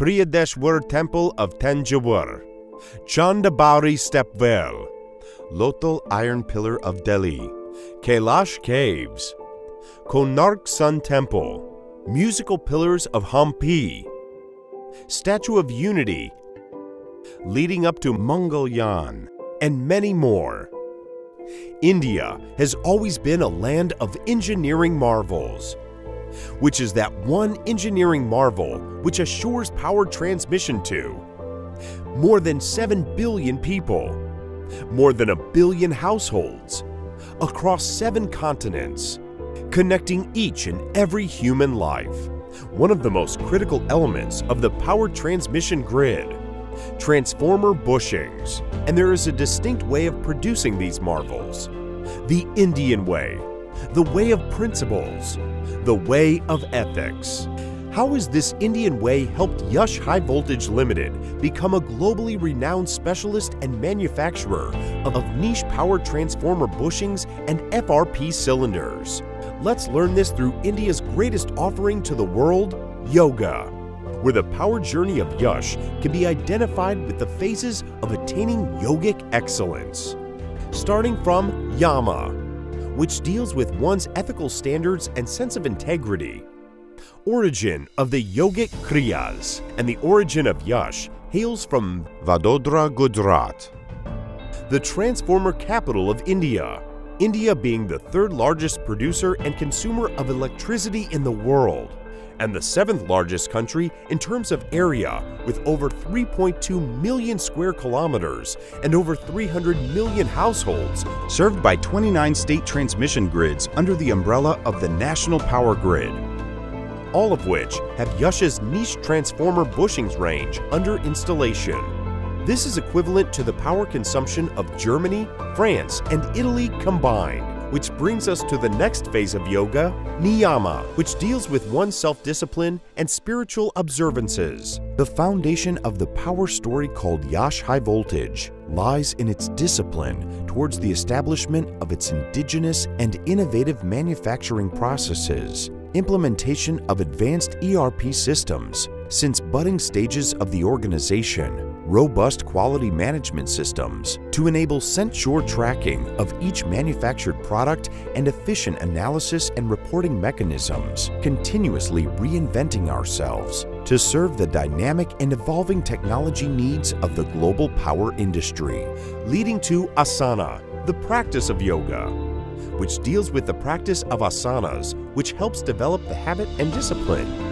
Brihadeshwar Temple of Thanjavur, Chandabauri Stepwell, Lothal Iron Pillar of Delhi, Kailash Caves, Konark Sun Temple, Musical Pillars of Hampi, Statue of Unity, leading up to Mangalyaan, and many more. India has always been a land of engineering marvels, which is that one engineering marvel which assures power transmission to more than 7 billion people, more than a billion households, across seven continents, connecting each and every human life. One of the most critical elements of the power transmission grid transformer bushings, and there is a distinct way of producing these marvels. The Indian way, the way of principles, the way of ethics. How has this Indian way helped Yash High Voltage Limited become a globally renowned specialist and manufacturer of niche power transformer bushings and FRP cylinders? Let's learn this through India's greatest offering to the world, yoga, where the power journey of Yash can be identified with the phases of attaining yogic excellence. Starting from Yama, which deals with one's ethical standards and sense of integrity. Origin of the yogic kriyas and the origin of Yash hails from Vadodara, Gujarat, the transformer capital of India. India being the third largest producer and consumer of electricity in the world, and the seventh largest country in terms of area with over 3.2 million square kilometers and over 300 million households served by 29 state transmission grids under the umbrella of the National Power Grid. All of which have Yash's niche transformer bushings range under installation. This is equivalent to the power consumption of Germany, France, and Italy combined which brings us to the next phase of yoga, niyama, which deals with one's self discipline and spiritual observances. The foundation of the power story called Yash High Voltage lies in its discipline towards the establishment of its indigenous and innovative manufacturing processes, implementation of advanced ERP systems, since budding stages of the organization, robust quality management systems to enable censure tracking of each manufactured product and efficient analysis and reporting mechanisms, continuously reinventing ourselves to serve the dynamic and evolving technology needs of the global power industry, leading to asana, the practice of yoga, which deals with the practice of asanas, which helps develop the habit and discipline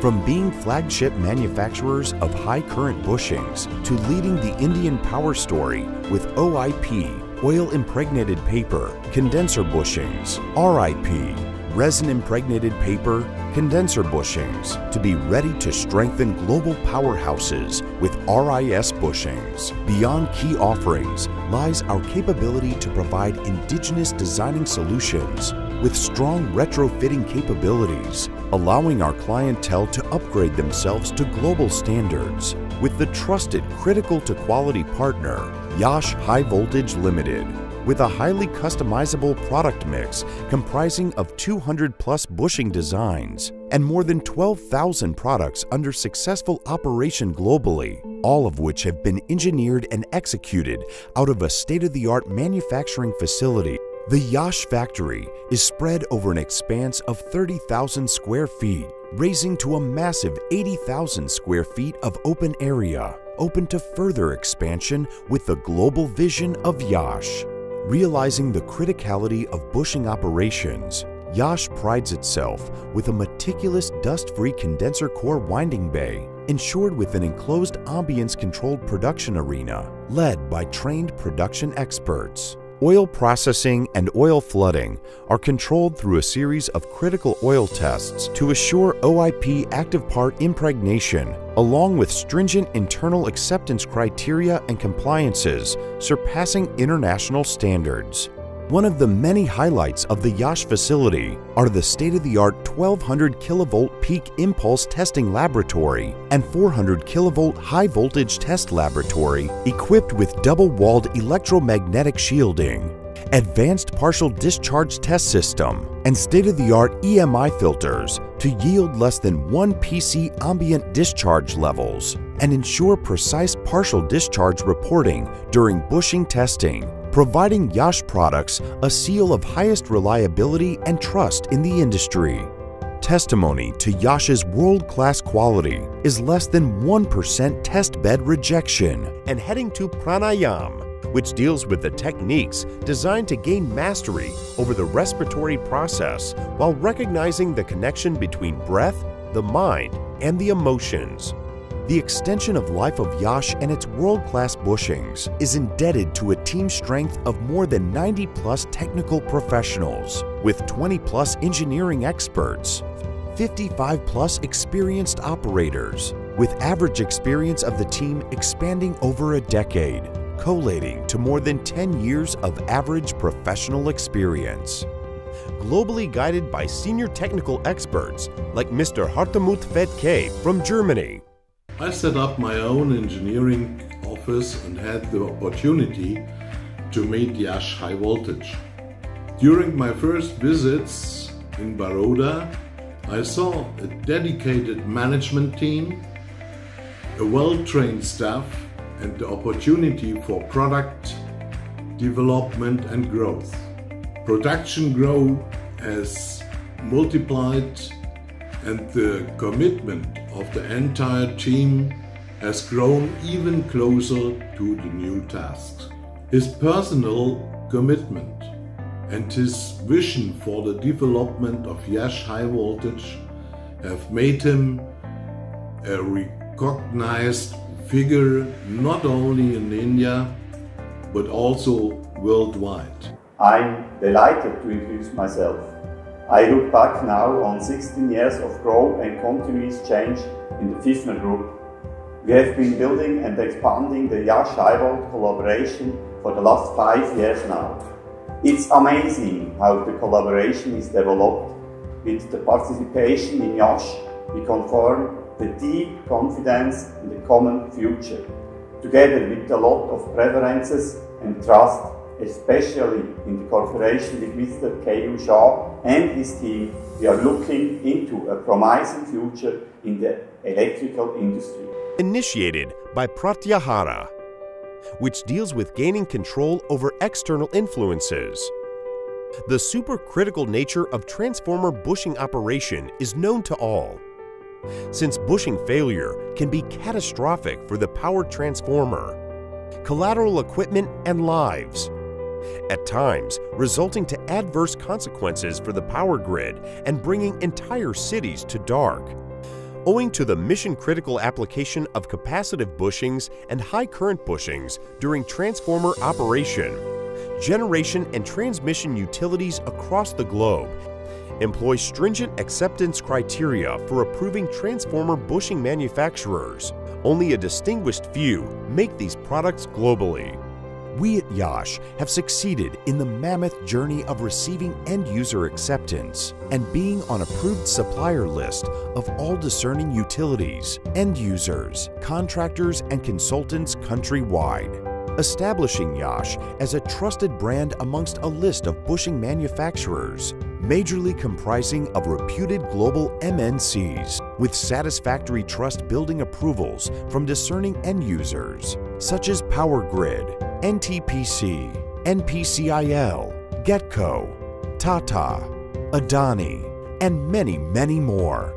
from being flagship manufacturers of high current bushings to leading the Indian power story with OIP, oil impregnated paper, condenser bushings, RIP, resin impregnated paper, condenser bushings to be ready to strengthen global powerhouses with RIS bushings. Beyond key offerings lies our capability to provide indigenous designing solutions with strong retrofitting capabilities, allowing our clientele to upgrade themselves to global standards with the trusted critical to quality partner, Yash High Voltage Limited. With a highly customizable product mix comprising of 200 plus bushing designs and more than 12,000 products under successful operation globally, all of which have been engineered and executed out of a state-of-the-art manufacturing facility the Yash factory is spread over an expanse of 30,000 square feet, raising to a massive 80,000 square feet of open area, open to further expansion with the global vision of Yash. Realizing the criticality of bushing operations, Yash prides itself with a meticulous dust-free condenser core winding bay ensured with an enclosed ambience-controlled production arena led by trained production experts. Oil processing and oil flooding are controlled through a series of critical oil tests to assure OIP active part impregnation, along with stringent internal acceptance criteria and compliances surpassing international standards. One of the many highlights of the Yash facility are the state-of-the-art 1200 kilovolt peak impulse testing laboratory and 400 kilovolt high voltage test laboratory equipped with double-walled electromagnetic shielding advanced partial discharge test system, and state-of-the-art EMI filters to yield less than 1 PC ambient discharge levels and ensure precise partial discharge reporting during bushing testing, providing Yash products a seal of highest reliability and trust in the industry. Testimony to Yash's world-class quality is less than 1% test bed rejection. And heading to pranayam, which deals with the techniques designed to gain mastery over the respiratory process while recognizing the connection between breath, the mind, and the emotions. The extension of life of Yash and its world-class bushings is indebted to a team strength of more than 90 plus technical professionals with 20 plus engineering experts, 55 plus experienced operators, with average experience of the team expanding over a decade, collating to more than 10 years of average professional experience. Globally guided by senior technical experts like Mr. Hartmut Fedke from Germany. I set up my own engineering office and had the opportunity to meet Yash High Voltage. During my first visits in Baroda, I saw a dedicated management team, a well-trained staff and the opportunity for product development and growth. Production growth has multiplied and the commitment of the entire team has grown even closer to the new tasks. His personal commitment and his vision for the development of Yash High Voltage have made him a recognized figure not only in India but also worldwide. I'm delighted to introduce myself. I look back now on 16 years of growth and continuous change in the Pfiffner Group. We have been building and expanding the Highvolt collaboration for the last five years now. It's amazing how the collaboration is developed. With the participation in Yash, we confirm the deep confidence in the common future, together with a lot of preferences and trust especially in the cooperation with Mr. K.U. Shah and his team, we are looking into a promising future in the electrical industry. Initiated by Pratyahara, which deals with gaining control over external influences. The supercritical nature of transformer bushing operation is known to all. Since bushing failure can be catastrophic for the power transformer, collateral equipment, and lives, at times resulting to adverse consequences for the power grid and bringing entire cities to dark. Owing to the mission-critical application of capacitive bushings and high current bushings during transformer operation, generation and transmission utilities across the globe employ stringent acceptance criteria for approving transformer bushing manufacturers. Only a distinguished few make these products globally we at Yash have succeeded in the mammoth journey of receiving end user acceptance and being on approved supplier list of all discerning utilities, end users, contractors, and consultants countrywide. Establishing Yash as a trusted brand amongst a list of bushing manufacturers, majorly comprising of reputed global MNCs with satisfactory trust building approvals from discerning end users, such as Power Grid, NTPC, NPCIL, Getco, Tata, Adani, and many, many more.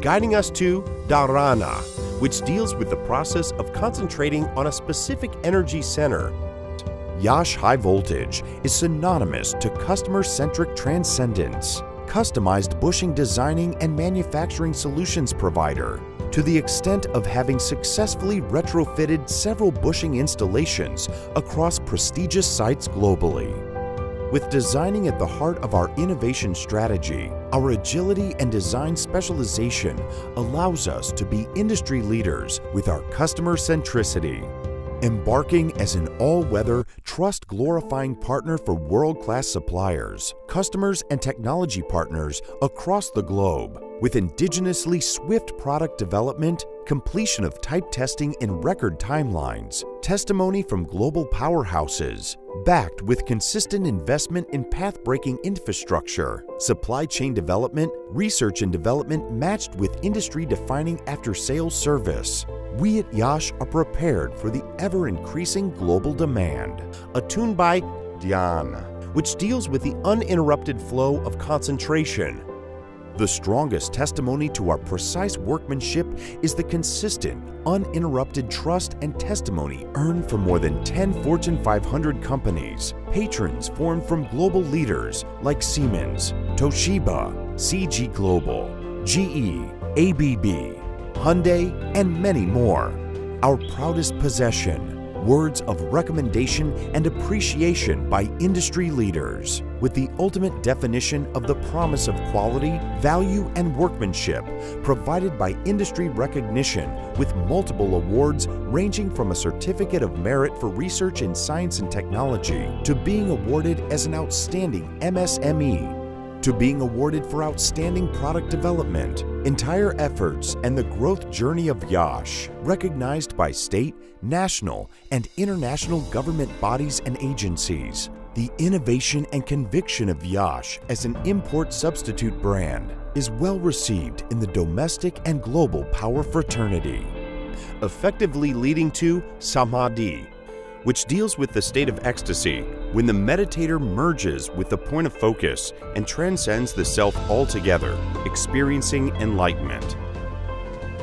Guiding us to Dharana, which deals with the process of concentrating on a specific energy center. Yash High Voltage is synonymous to customer-centric transcendence, customized bushing designing and manufacturing solutions provider to the extent of having successfully retrofitted several bushing installations across prestigious sites globally. With designing at the heart of our innovation strategy, our agility and design specialization allows us to be industry leaders with our customer centricity. embarking as an all-weather, trust-glorifying partner for world-class suppliers, customers, and technology partners across the globe. With indigenously swift product development, completion of type testing in record timelines, testimony from global powerhouses, backed with consistent investment in path-breaking infrastructure, supply chain development, research and development matched with industry-defining after-sales service, we at Yash are prepared for the ever-increasing global demand. Attuned by Dhyan, which deals with the uninterrupted flow of concentration. The strongest testimony to our precise workmanship is the consistent, uninterrupted trust and testimony earned from more than 10 Fortune 500 companies, patrons formed from global leaders like Siemens, Toshiba, CG Global, GE, ABB, Hyundai, and many more. Our proudest possession, words of recommendation and appreciation by industry leaders, with the ultimate definition of the promise of quality, value, and workmanship provided by industry recognition with multiple awards ranging from a Certificate of Merit for Research in Science and Technology to being awarded as an outstanding MSME to being awarded for outstanding product development, entire efforts, and the growth journey of Yash, recognized by state, national, and international government bodies and agencies. The innovation and conviction of Yash as an import substitute brand is well received in the domestic and global power fraternity. Effectively leading to Samadhi, which deals with the state of ecstasy when the meditator merges with the point of focus and transcends the self altogether, experiencing enlightenment.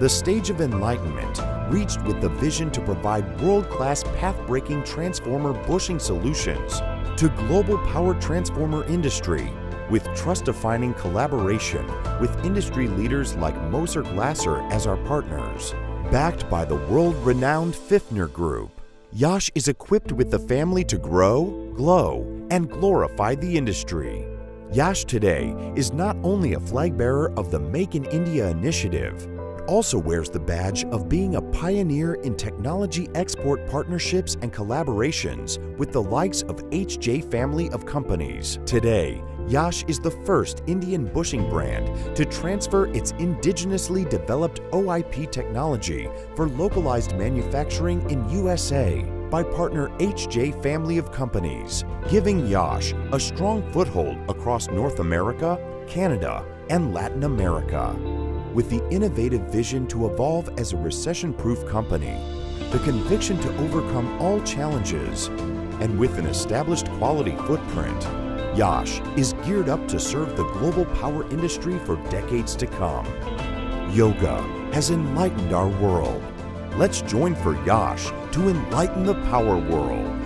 The stage of enlightenment reached with the vision to provide world-class path-breaking transformer bushing solutions to global power transformer industry with trust-defining collaboration with industry leaders like Moser Glaser as our partners, backed by the world-renowned Pfiffner Group. Yash is equipped with the family to grow, glow, and glorify the industry. Yash today is not only a flag bearer of the Make in India initiative, also wears the badge of being a pioneer in technology export partnerships and collaborations with the likes of HJ family of companies. Today, Yash is the first Indian bushing brand to transfer its indigenously developed OIP technology for localized manufacturing in USA by partner HJ Family of Companies, giving Yash a strong foothold across North America, Canada, and Latin America. With the innovative vision to evolve as a recession-proof company, the conviction to overcome all challenges, and with an established quality footprint, Yash is geared up to serve the global power industry for decades to come. Yoga has enlightened our world. Let's join for Yash to enlighten the power world.